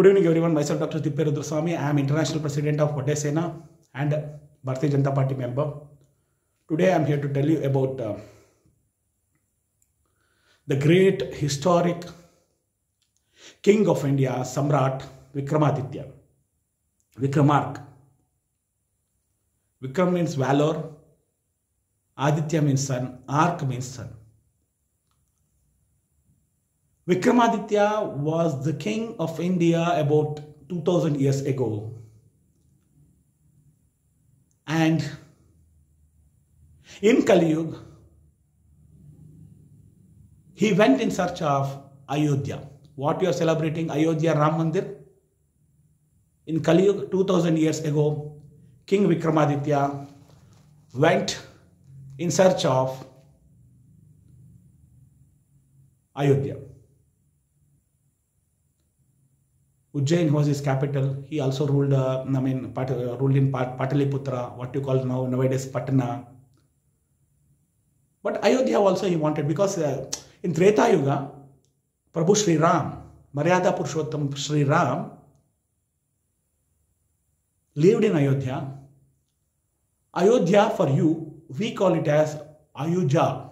Good evening everyone myself doctor Deepa Rudraswamy am international president of vote Sena and Bharatiya Janata Party member today I am here to tell you about the great historic king of India Samrat Vikramaditya Vikramark Vikram means valour Aditya means sun Ark means sun Vikramaditya was the king of India about 2000 years ago. And in Kali Yuga, he went in search of Ayodhya. What you are celebrating, Ayodhya Ram Mandir? In Kali Yuga, 2000 years ago, King Vikramaditya went in search of Ayodhya. Ujjain was his capital. He also ruled, uh, I mean, Pat, uh, ruled in Pat, Pataliputra, what you call now nowadays Patna. But Ayodhya also he wanted because uh, in Treta Yuga, Prabhu Sri Ram, Maryada Purushottam Sri Ram, lived in Ayodhya. Ayodhya for you, we call it as Ayuja.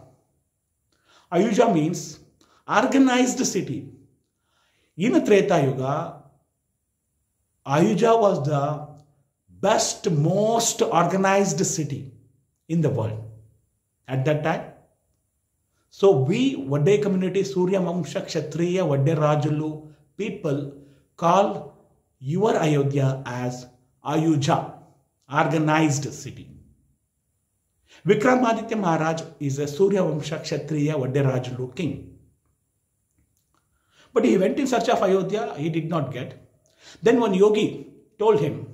Ayuja means organized city. In Treta Yuga, Ayuja was the best, most organized city in the world at that time. So we, Vade community, Surya Vamsha, Kshatriya, Vade Rajulu, people call your Ayodhya as Ayuja, organized city. Vikramaditya Maharaj is a Surya Vamsha Kshatriya Vade Rajulu king. But he went in search of Ayodhya, he did not get. Then one yogi told him,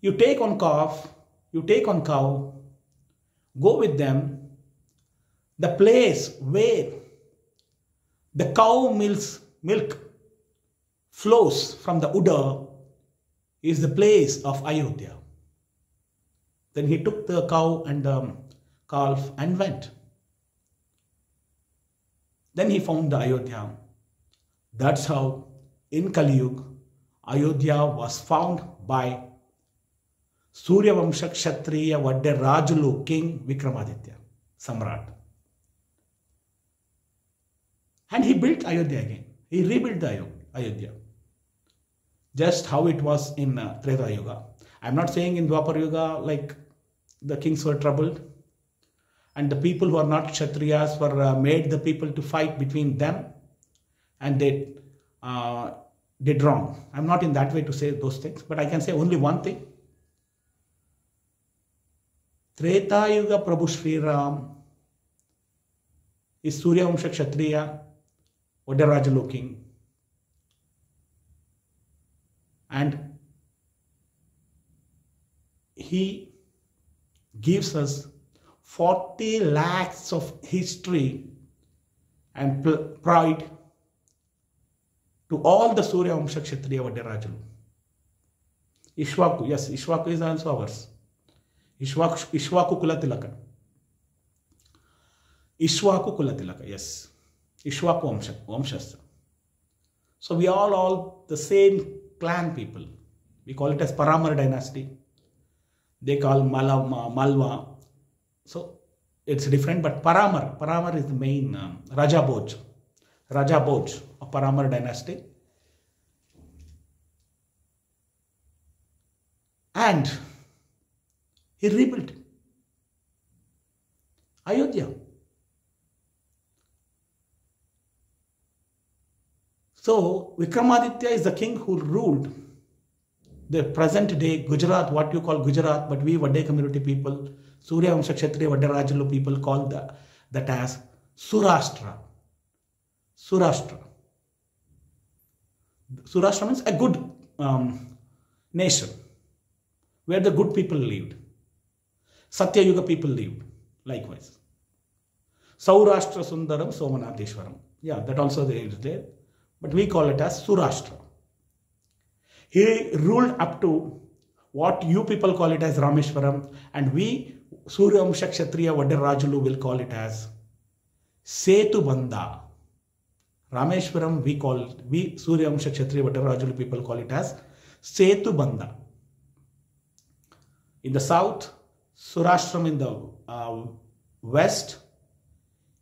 You take on calf, you take on cow, go with them. The place where the cow milks, milk flows from the udder is the place of Ayodhya. Then he took the cow and the calf and went. Then he found the Ayodhya. That's how in Kali Yuga, Ayodhya was found by Surya Vamsha Kshatriya Vade Rajulu King Vikramaditya, Samrat. And he built Ayodhya again. He rebuilt the Ayodhya. Just how it was in uh, Treta Yuga. I'm not saying in Dwapar Yuga like the kings were troubled and the people who are not Kshatriyas were uh, made the people to fight between them and they uh, did wrong. I'm not in that way to say those things, but I can say only one thing. Treta Yuga Prabhu Sri Ram is Surya Vamsha Kshatriya, Vadarajalu king. And he gives us 40 lakhs of history and pride to all the Surya Vamsha Kshatriya Vadarajulu. Ishwaku, yes, Ishwaku is also ours. Ishwaku, Ishwaku Kulatilaka. Ishwaku Kulatilaka, yes. Ishwaku Vamsha. So we all, all the same clan people. We call it as Paramar dynasty. They call Malava, Malwa. So it's different, but Paramar, Paramar is the main um, Raja Bhoj. Raja Bhoj of Paramar dynasty. And he rebuilt Ayodhya. So Vikramaditya is the king who ruled the present day Gujarat, what you call Gujarat, but we Vade community people, Surya Vamsha Kshatriya Vade Rajalu people call the, that as Surashtra. Surashtra. Surashtra means a good um, nation where the good people lived. Satya Yuga people lived likewise. Saurashtra Sundaram Somanatheshwaram. Yeah, that also there is there. But we call it as Surashtra. He ruled up to what you people call it as Rameshwaram, and we Surya Kshatriya Vadarajulu will call it as Setu Bandha. Rameshwaram, we call we Suryamsha Kshatriya Vatarajulu people call it as Setu Bandha. In the south, Surashtra in the uh, west,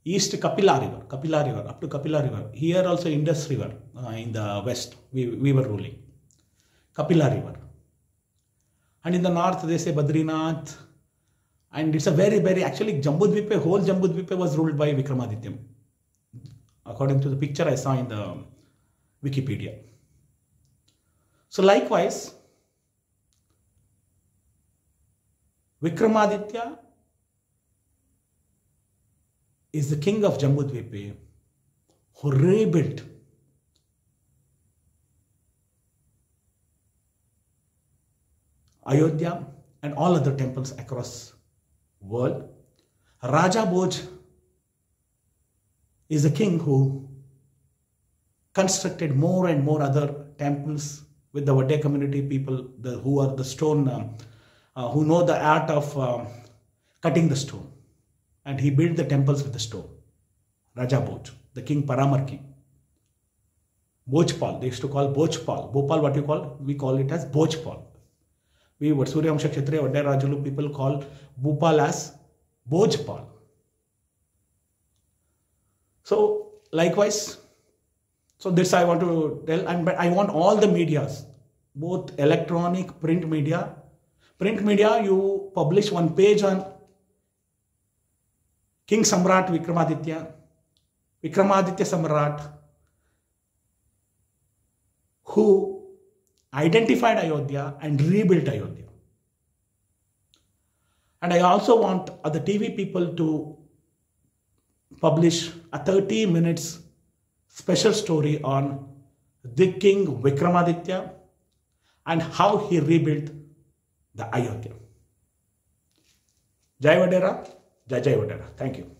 east Kapila River, Kapila River, up to Kapila River. Here also Indus River uh, in the west, we, we were ruling. Kapila River. And in the north, they say Badrinath. And it's a very, very, actually, Jambudvipe, whole Jambudvipe was ruled by Vikramaditya, according to the picture I saw in the Wikipedia. So, likewise, Vikramaditya is the king of Jambudvipe who rebuilt Ayodhya and all other temples across world. Raja Bhoj is a king who constructed more and more other temples with the Vade community people the, who are the stone, um, uh, who know the art of um, cutting the stone. And he built the temples with the stone. Raja Bhoj, the king Paramar king. Bhojpal, they used to call Bhojpal. Bhopal, what you call? We call it as Bhojpal. We, Suryamsha Kshatriya, Vadya Rajulu people call Bhopal as Bhojpal. So, likewise, so this I want to tell, and but I want all the medias, both electronic, print media. Print media, you publish one page on King Samrat Vikramaditya, Vikramaditya Samrat, who identified Ayodhya and rebuilt Ayodhya. And I also want other TV people to publish a 30 minutes special story on the king Vikramaditya and how he rebuilt the Ayodhya. Jai Vadera, Jai Jai Vadera. Thank you.